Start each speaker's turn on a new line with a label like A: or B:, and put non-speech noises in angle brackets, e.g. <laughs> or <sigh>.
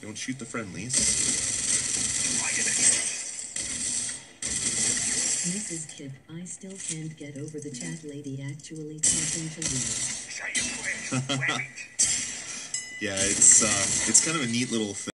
A: Don't shoot the friendlies.
B: Mrs. Kip, I still can't get over the chat lady actually talking to you. <laughs>
A: Yeah, it's uh, it's kind of a neat little thing.